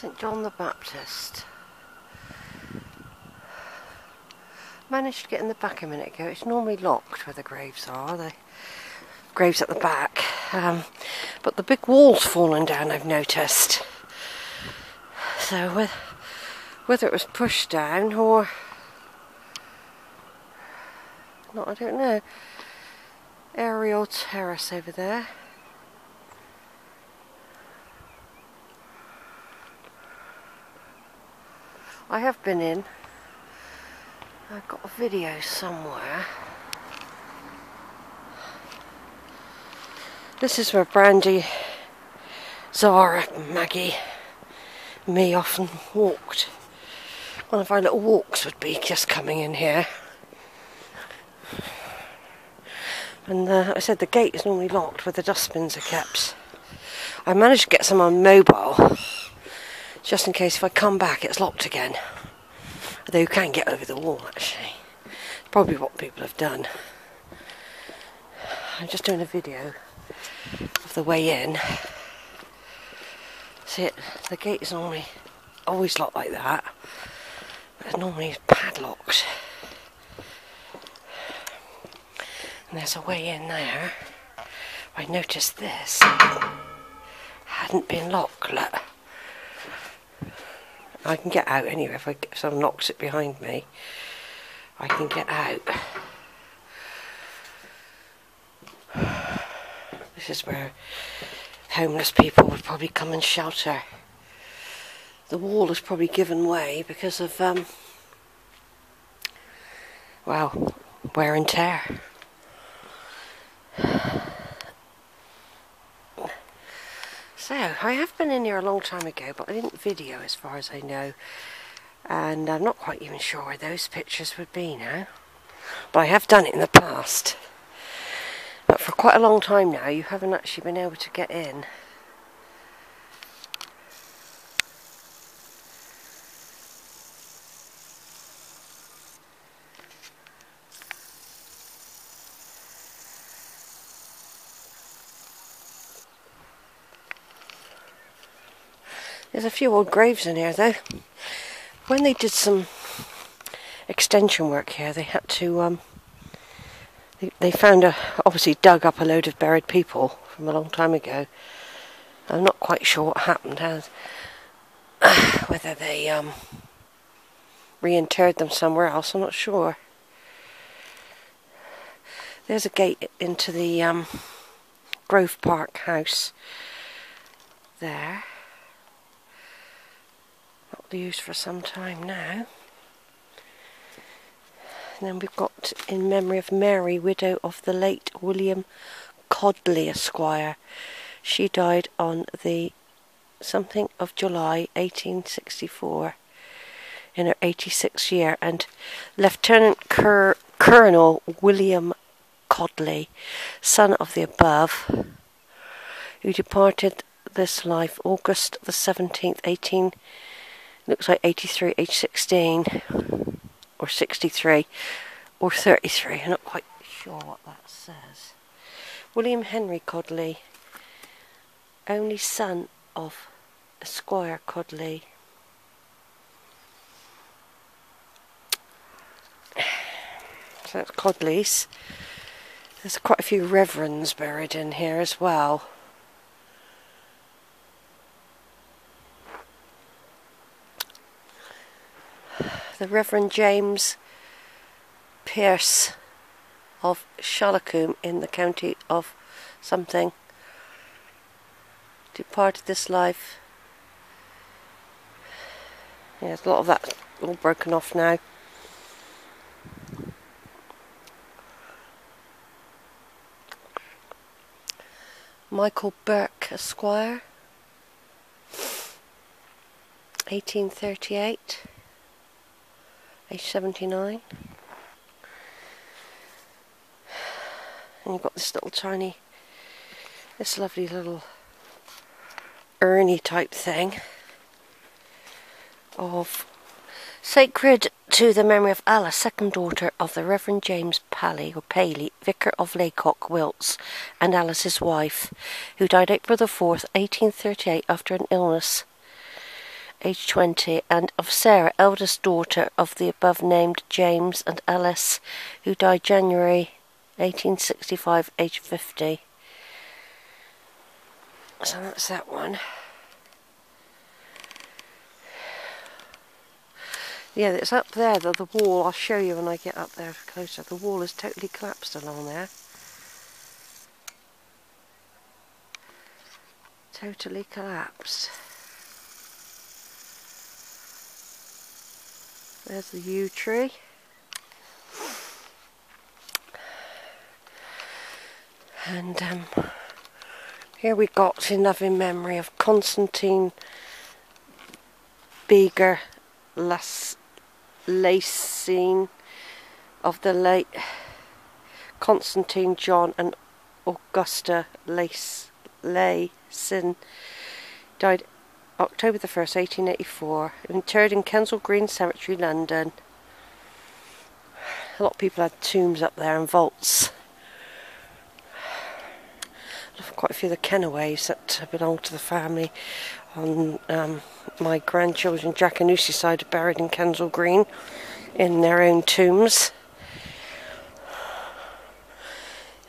St John the Baptist. Managed to get in the back a minute ago. It's normally locked where the graves are. The graves at the back. Um, but the big wall's fallen down, I've noticed. So whether it was pushed down or not, I don't know. Aerial terrace over there. I have been in. I've got a video somewhere. This is where Brandy, Zara, Maggie, me often walked. One of our little walks would be just coming in here. And uh, I said the gate is normally locked where the dustbins are kept. I managed to get some on mobile just in case if I come back it's locked again. Although you can get over the wall actually. Probably what people have done. I'm just doing a video of the way in. See it, the gate is normally always locked like that. There's normally padlocks. And there's a way in there. I noticed this hadn't been locked. Look. I can get out anyway if, I, if someone locks it behind me. I can get out. This is where homeless people would probably come and shelter. The wall has probably given way because of, um, well, wear and tear. So, I have been in here a long time ago, but I didn't video as far as I know. And I'm not quite even sure where those pictures would be now. But I have done it in the past. But for quite a long time now, you haven't actually been able to get in. There's a few old graves in here though. When they did some extension work here, they had to, um, they, they found a, obviously dug up a load of buried people from a long time ago. I'm not quite sure what happened, as, whether they um, reinterred them somewhere else, I'm not sure. There's a gate into the um, Grove Park house there used for some time now. And then we've got in memory of Mary, widow of the late William Codley Esquire. She died on the something of July 1864 in her 86th year and Lieutenant Cur Colonel William Codley, son of the above, who departed this life August the 17th, 18 looks like 83, age 16, or 63, or 33. I'm not quite sure what that says. William Henry Codley, only son of Esquire Codley. So that's Codley's. There's quite a few reverends buried in here as well. The Reverend James Pierce of Shallacombe in the county of something departed this life. Yeah, there's a lot of that all broken off now. Michael Burke Esquire, 1838 age 79 and you've got this little tiny this lovely little urny type thing of sacred to the memory of Alice, second daughter of the Reverend James Pally or Paley, vicar of Lacock, Wilts, and Alice's wife, who died April the 4th, 1838, after an illness age 20, and of Sarah, eldest daughter of the above named James and Alice, who died January 1865, age 50. So that's that one. Yeah, it's up there, the, the wall, I'll show you when I get up there closer. The wall is totally collapsed along there. Totally collapsed. There's the yew tree. And um, here we got in loving memory of Constantine Beeger Lacine of the late Constantine John and Augusta Lace, Lacin died October the 1st, 1884, interred in Kensal Green Cemetery, London. A lot of people had tombs up there and vaults. Quite a few of the Kennaways that belong to the family on um, my grandchildren, Jack and Lucy side, are buried in Kensal Green in their own tombs.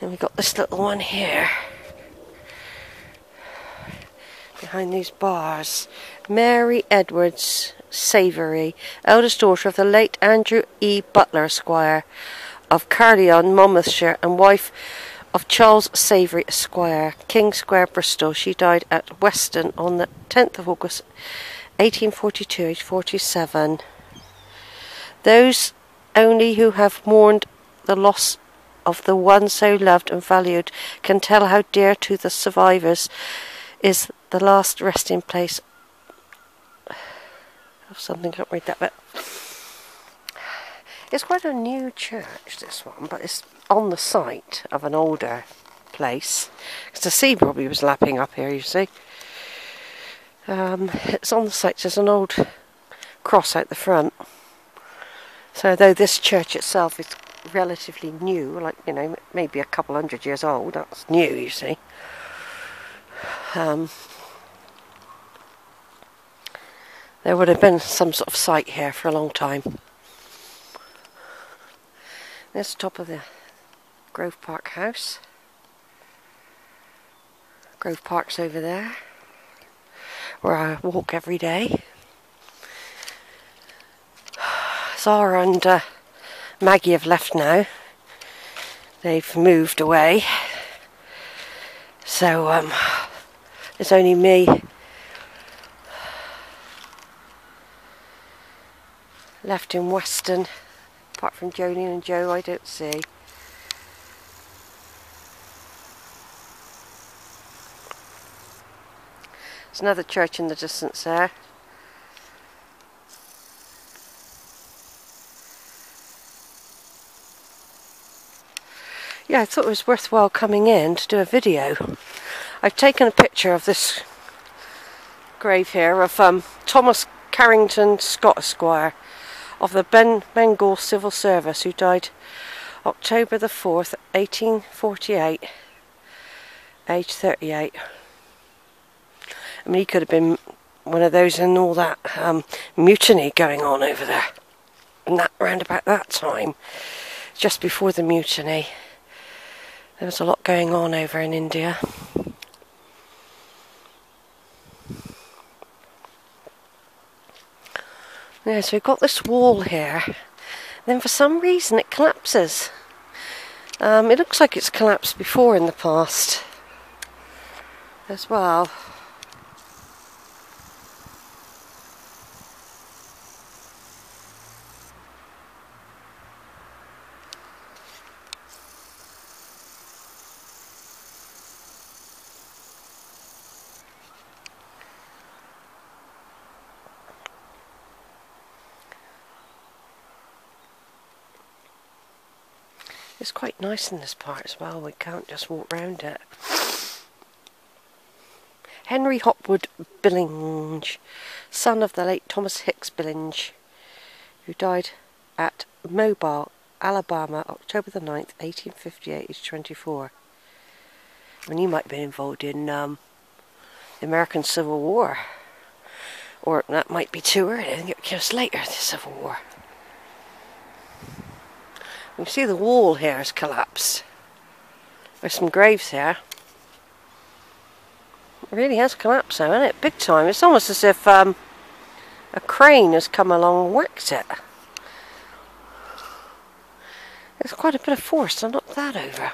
And we've got this little one here behind these bars. Mary Edwards Savoury, eldest daughter of the late Andrew E. Butler, Esquire, of Caerleon, Monmouthshire, and wife of Charles Savoury, Esquire, King Square, Bristol. She died at Weston on the 10th of August, 1842, aged 47. Those only who have mourned the loss of the one so loved and valued can tell how dear to the survivors is the last resting place of something, I can't read that bit. It's quite a new church, this one, but it's on the site of an older place. Because the sea probably was lapping up here, you see. Um, it's on the site, there's an old cross out the front. So though this church itself is relatively new, like, you know, maybe a couple hundred years old, that's new, you see. Um, there would have been some sort of site here for a long time. There's the top of the Grove Park house. Grove Park's over there, where I walk every day. Zara and uh, Maggie have left now. They've moved away. So um, it's only me left in Weston. Apart from Jolene and Joe, I don't see. There's another church in the distance there. Yeah, I thought it was worthwhile coming in to do a video. I've taken a picture of this grave here of um, Thomas Carrington Scott Esquire of the ben Bengal Civil Service who died October the 4th, 1848, age 38. I mean, he could have been one of those in all that um, mutiny going on over there. And that round about that time, just before the mutiny, there was a lot going on over in India. Yeah, so we've got this wall here. Then for some reason it collapses. Um, it looks like it's collapsed before in the past as well. It's quite nice in this part as well, we can't just walk round it. Henry Hopwood Billinge, son of the late Thomas Hicks Billinge, who died at Mobile, Alabama, October the 9th, 1858, He's 24. I mean, he might have been involved in um, the American Civil War. Or that might be too early. I think it was later, the Civil War. You see the wall here has collapsed. There's some graves here. It really has collapsed now, isn't it? Big time. It's almost as if um, a crane has come along and whacked it. There's quite a bit of force to knock that over.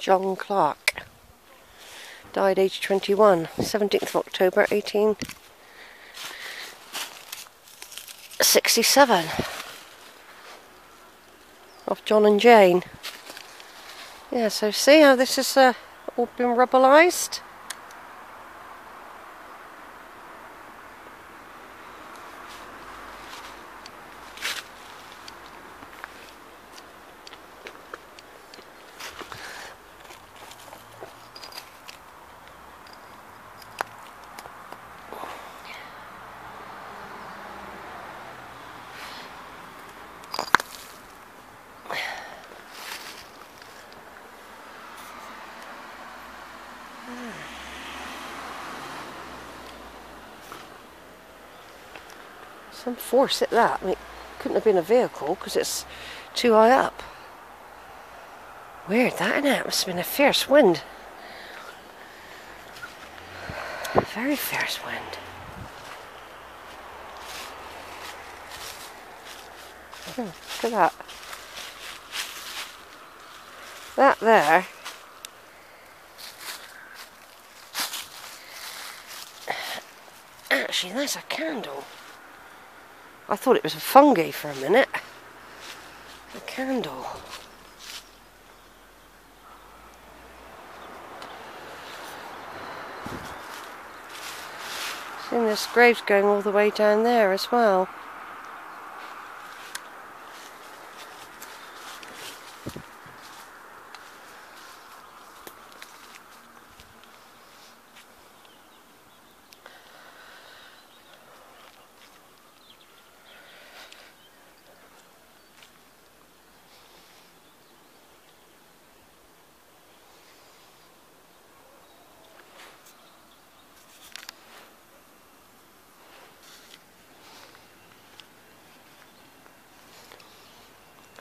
John Clark. Died aged 21, 17th of October 1867. Of John and Jane. Yeah, so see how this has uh, all been rubberized? Some force at that. I mean, it couldn't have been a vehicle because it's too high up. Weird that, isn't it? it? Must have been a fierce wind. A very fierce wind. Oh, look at that. That there actually that's a candle. I thought it was a fungi for a minute. A candle. And there's graves going all the way down there as well.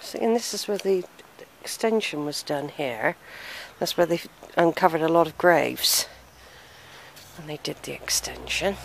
See, and this is where the extension was done here. That's where they uncovered a lot of graves. And they did the extension.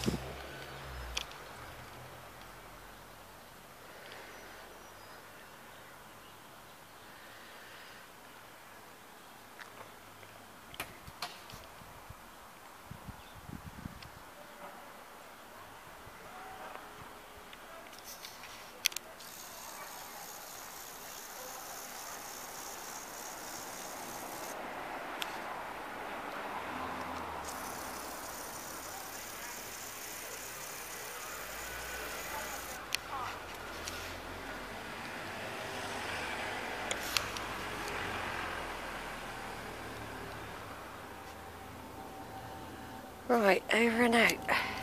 Right, over and out.